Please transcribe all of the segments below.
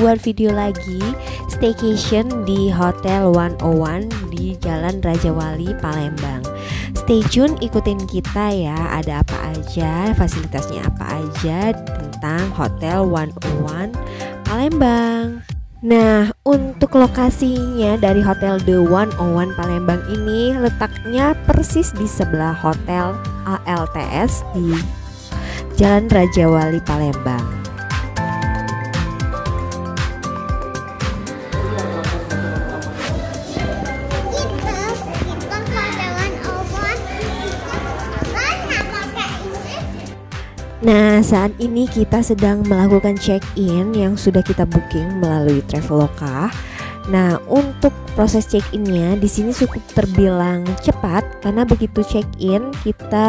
buat video lagi staycation di Hotel 101 di Jalan Raja Wali, Palembang. Stay tune, ikutin kita ya. Ada apa aja, fasilitasnya apa aja tentang Hotel 101 Palembang. Nah, untuk lokasinya dari Hotel The 101 Palembang ini letaknya persis di sebelah Hotel ALTS di Jalan Raja Wali Palembang. Nah, saat ini kita sedang melakukan check-in yang sudah kita booking melalui Traveloka. Nah, untuk proses check-innya di sini cukup terbilang cepat karena begitu check-in kita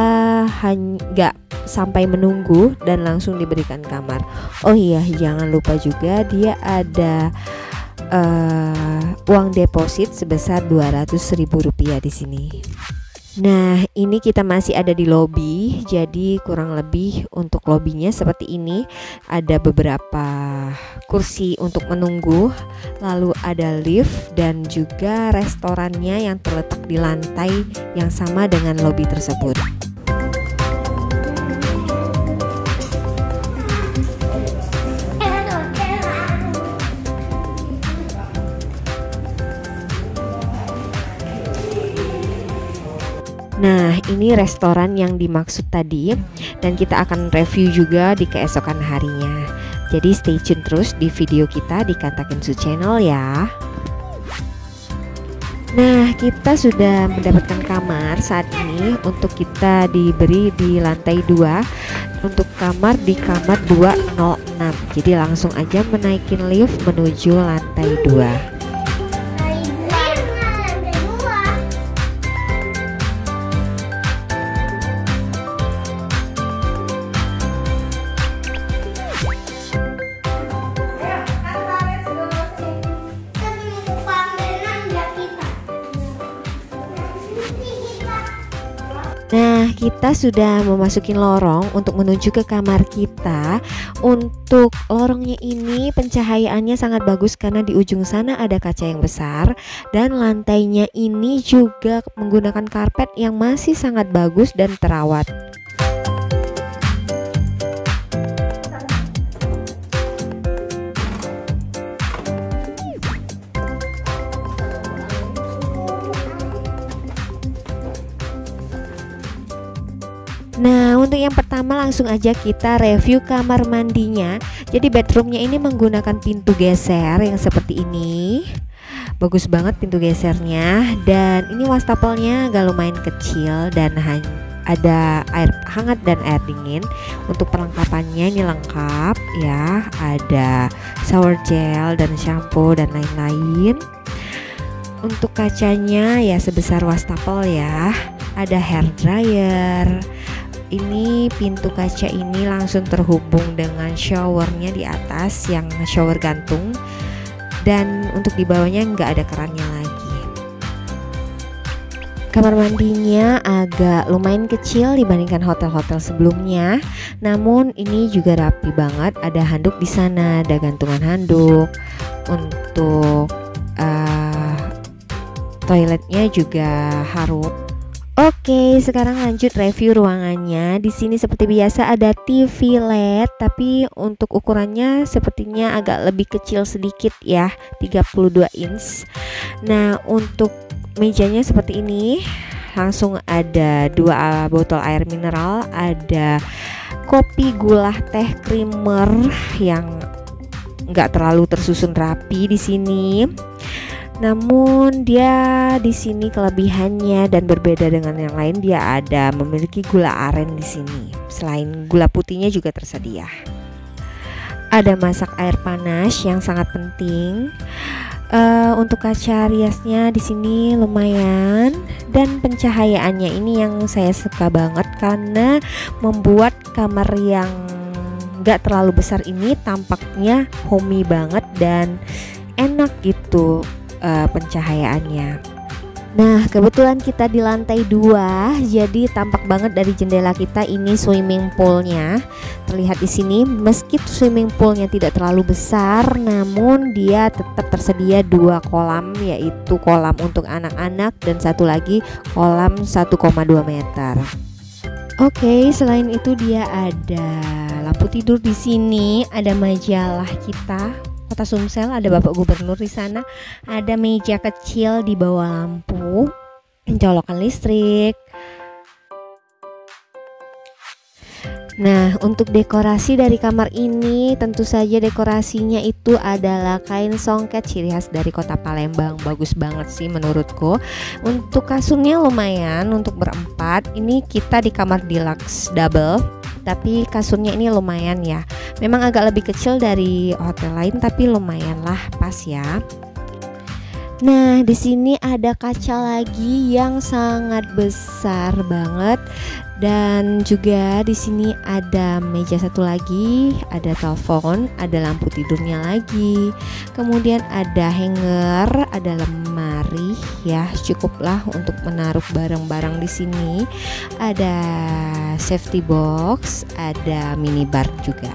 hanya sampai menunggu dan langsung diberikan kamar. Oh iya, jangan lupa juga dia ada eh, uang deposit sebesar Rp200.000 di sini. Nah, ini kita masih ada di jadi kurang lebih untuk lobbynya seperti ini. Ada beberapa kursi untuk menunggu, lalu ada lift dan juga restorannya yang terletak di lantai yang sama dengan lobby tersebut. Nah, ini restoran yang dimaksud tadi dan kita akan review juga di keesokan harinya. Jadi stay tune terus di video kita di Kantakensu Channel ya. Nah, kita sudah mendapatkan kamar saat ini untuk kita diberi di lantai 2 untuk kamar di kamar 206. Jadi langsung aja menaikin lift menuju lantai 2. Kita sudah memasuki lorong untuk menuju ke kamar kita. Untuk lorongnya ini pencahayaannya sangat bagus karena di ujung sana ada kaca yang besar dan lantainya ini juga menggunakan karpet yang masih sangat bagus dan terawat. Yang pertama langsung aja kita review kamar mandinya. Jadi bedroomnya ini menggunakan pintu geser yang seperti ini. Bagus banget pintu gesernya dan ini wastafelnya agak lumayan kecil dan ada air hangat dan air dingin. Untuk perlengkapannya ini lengkap ya. Ada shower gel dan shampoo dan lain-lain. Untuk kacanya ya sebesar wastafel ya. Ada hair dryer, ini pintu kaca ini langsung terhubung dengan showernya di atas yang shower gantung. Dan untuk di bawahnya nggak ada kerannya lagi. Kamar mandinya agak lumayan kecil dibandingkan hotel-hotel sebelumnya. Namun ini juga rapi banget ada handuk di sana ada gantungan handuk. Untuk uh, toiletnya juga harum Oke, sekarang lanjut review ruangannya. Di sini seperti biasa ada TV LED, tapi untuk ukurannya sepertinya agak lebih kecil sedikit ya, 32 inch. Nah, untuk mejanya seperti ini. Langsung ada dua botol air mineral, ada kopi gula teh creamer yang nggak terlalu tersusun rapi di sini. Namun dia di sini kelebihannya dan berbeda dengan yang lain dia ada memiliki gula aren di sini. Selain gula putihnya juga tersedia. Ada masak air panas yang sangat penting. Eh, untuk kaca riasnya di sini lumayan dan pencahayaannya ini yang saya suka banget karena membuat kamar yang nggak terlalu besar ini tampaknya homey banget dan enak gitu uh, pencahayaannya. Nah, kebetulan kita di lantai dua, jadi tampak banget dari jendela kita ini swimming poolnya. Terlihat di sini, meski swimming poolnya tidak terlalu besar, namun dia tetap tersedia dua kolam, yaitu kolam untuk anak-anak dan satu lagi kolam 1,2 meter. Oke, selain itu dia ada lampu tidur di sini, ada majalah kita, Kota Sumsel ada Bapak Gubernur di sana ada meja kecil di bawah lampu colokan listrik Nah, untuk dekorasi dari kamar ini tentu saja dekorasinya itu adalah kain songket ciri khas dari kota Palembang. Bagus banget sih menurutku. Untuk kasurnya lumayan untuk berempat. Ini kita di kamar deluxe double tapi kasurnya ini lumayan ya. Memang agak lebih kecil dari hotel lain tapi lumayan lah pas ya. Nah, di sini ada kaca lagi yang sangat besar banget. Dan juga di sini ada meja satu lagi, ada telepon, ada lampu tidurnya lagi. Kemudian ada hanger, ada lemari ya, cukuplah untuk menaruh barang-barang di sini. Ada safety box, ada minibar juga.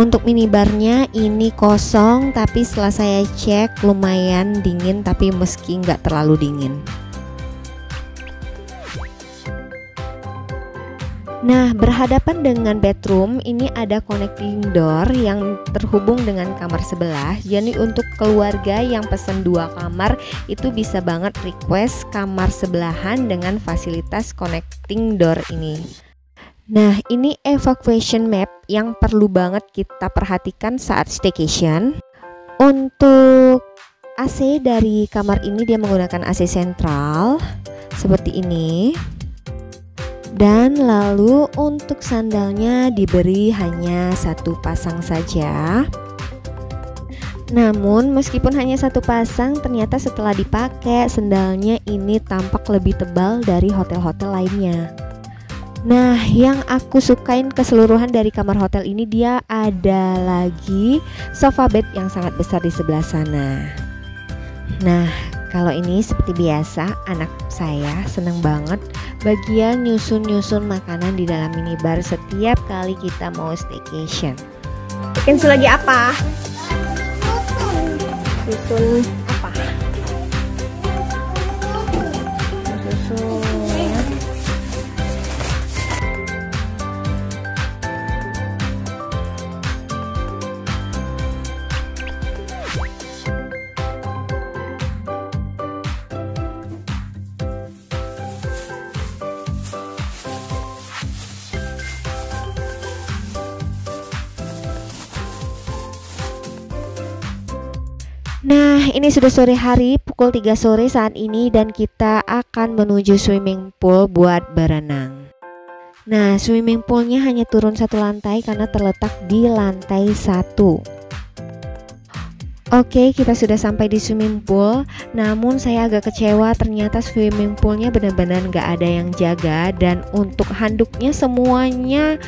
Untuk minibarnya ini kosong tapi setelah saya cek lumayan dingin tapi meski nggak terlalu dingin. Nah, berhadapan dengan bedroom, ini ada connecting door yang terhubung dengan kamar sebelah. Jadi untuk keluarga yang pesen dua kamar itu bisa banget request kamar sebelahan dengan fasilitas connecting door ini. Nah, ini evacuation map yang perlu banget kita perhatikan saat staycation. Untuk AC dari kamar ini dia menggunakan AC sentral seperti ini dan lalu untuk sandalnya diberi hanya satu pasang saja namun meskipun hanya satu pasang ternyata setelah dipakai sandalnya ini tampak lebih tebal dari hotel-hotel lainnya Nah, yang aku sukain keseluruhan dari kamar hotel ini dia ada lagi sofa bed yang sangat besar di sebelah sana. Nah, kalau ini seperti biasa, anak saya seneng banget bagian nyusun-nyusun makanan di dalam minibar setiap kali kita mau staycation. Kensu lagi apa? Susun ini sudah sore hari, pukul 3 sore saat ini dan kita akan menuju swimming pool buat berenang. Nah, swimming poolnya hanya turun satu lantai karena terletak di lantai satu. Oke, kita sudah sampai di swimming pool. Namun saya agak kecewa ternyata swimming poolnya benar-benar nggak ada yang jaga dan untuk handuknya semuanya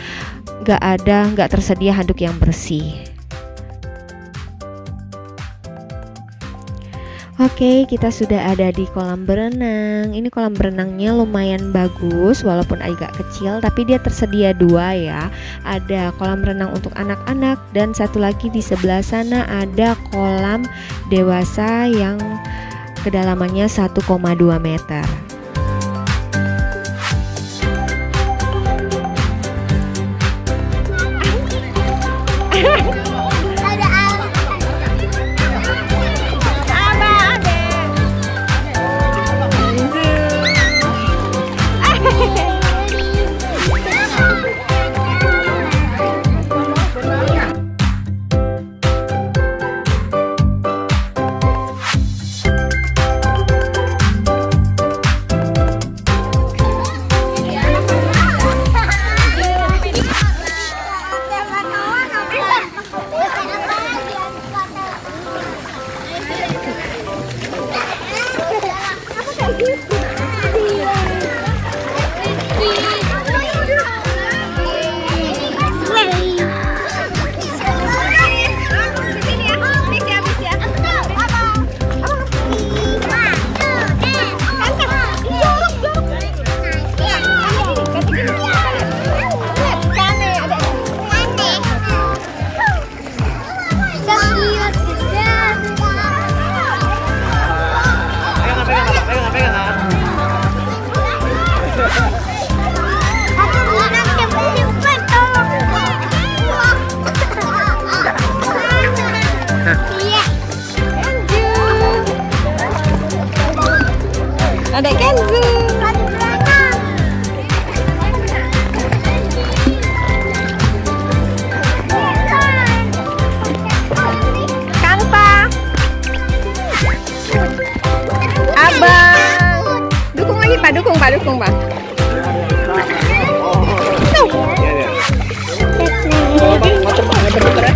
nggak ada, nggak tersedia handuk yang bersih. Oke, kita sudah ada di kolam berenang. Ini kolam berenangnya lumayan bagus, walaupun agak kecil, tapi dia tersedia dua ya. Ada kolam renang untuk anak-anak, dan satu lagi di sebelah sana ada kolam dewasa yang kedalamannya 1,2 meter.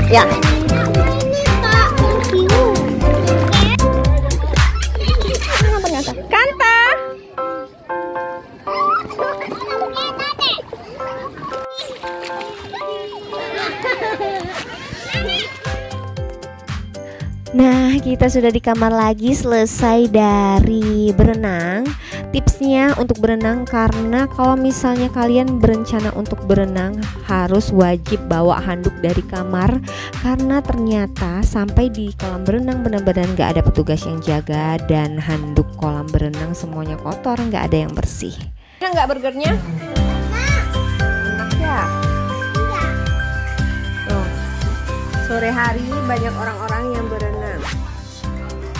Ya. Kanta. Nah, kita sudah di kamar lagi selesai dari berenang. Tipsnya untuk berenang karena kalau misalnya kalian berencana untuk berenang harus wajib bawa handuk dari kamar karena ternyata sampai di kolam berenang benar-benar nggak ada petugas yang jaga dan handuk kolam berenang semuanya kotor, nggak ada yang bersih. Enak nggak burgernya? Enak ya. Tuh, sore hari banyak orang-orang yang berenang.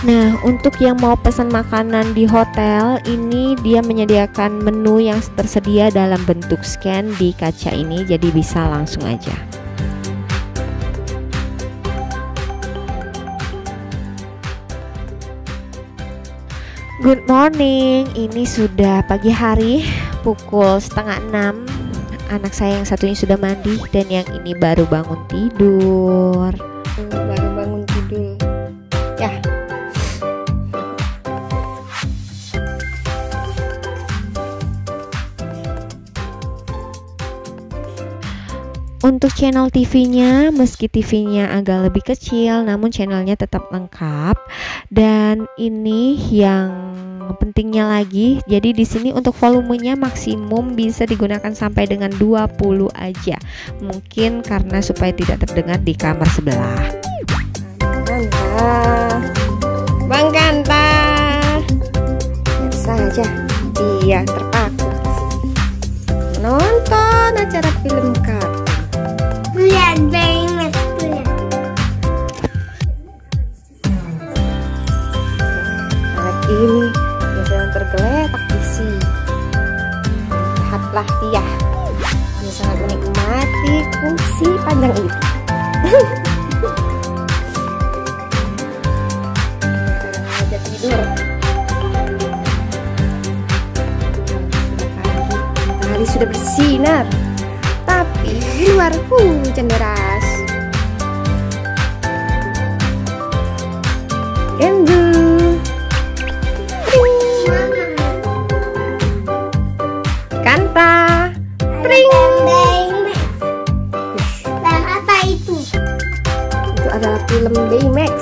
Nah, untuk yang mau pesan makanan di hotel, ini dia menyediakan menu yang tersedia dalam bentuk scan di kaca ini, jadi bisa langsung aja. Good morning, ini sudah pagi hari, pukul setengah enam. Anak saya yang satunya sudah mandi dan yang ini baru bangun tidur. Untuk channel TV-nya, meski TV-nya agak lebih kecil, namun channelnya tetap lengkap. Dan ini yang pentingnya lagi, jadi di sini untuk volumenya maksimum bisa digunakan sampai dengan 20 aja. Mungkin karena supaya tidak terdengar di kamar sebelah. Bang Kanta. Biasa aja. Dia terpaku. Nonton acara film kartun. Ini sedang tergeletak di sini. Lihatlah dia, dia sangat menikmati kursi panjang itu. Aja tidur. Matahari sudah bersinar, tapi di luar hujan deras. Kenzo. Film Baymax.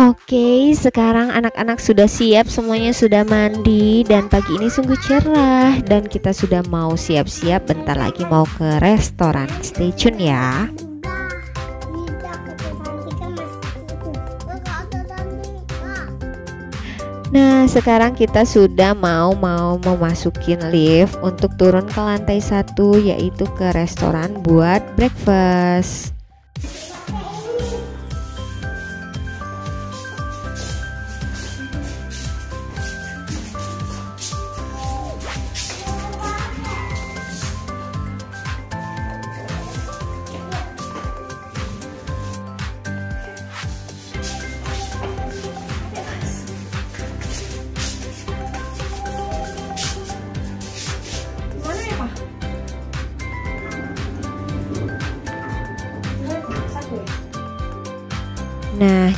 Oke, sekarang anak-anak sudah siap, semuanya sudah mandi dan pagi ini sungguh cerah dan kita sudah mau siap-siap bentar lagi mau ke restoran. Stay tune ya. Nah, sekarang kita sudah mau mau memasukin lift untuk turun ke lantai satu yaitu ke restoran buat breakfast.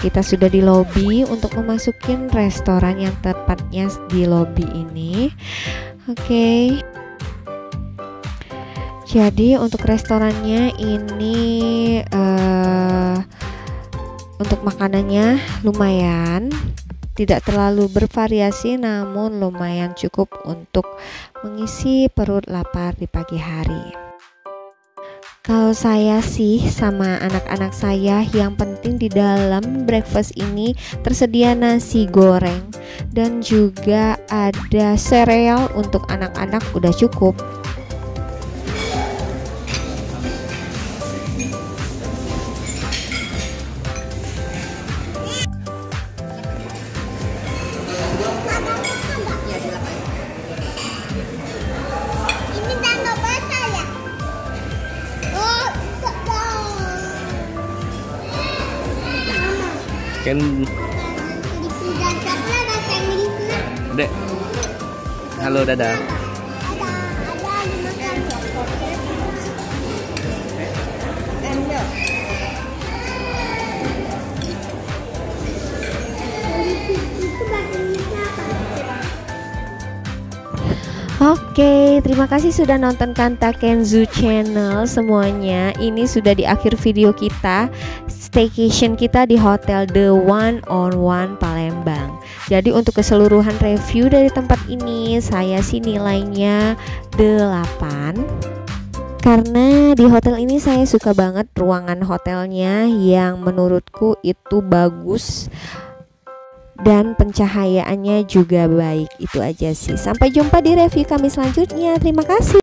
Kita sudah di lobi untuk memasukin restoran yang tepatnya di lobi ini. Oke. Jadi untuk restorannya ini eh untuk makanannya lumayan tidak terlalu bervariasi namun lumayan cukup untuk mengisi perut lapar di pagi hari. Kalau saya sih sama anak-anak saya yang penting di dalam breakfast ini tersedia nasi goreng dan juga ada sereal untuk anak-anak udah cukup. Ken. Dek. Halo, dadah. Oke, terima kasih sudah nonton Kanta Kenzu Channel semuanya. Ini sudah di akhir video kita, staycation kita di Hotel The One on One Palembang. Jadi untuk keseluruhan review dari tempat ini, saya sih nilainya 8 karena di hotel ini saya suka banget ruangan hotelnya yang menurutku itu bagus dan pencahayaannya juga baik. Itu aja sih. Sampai jumpa di review kami selanjutnya. Terima kasih.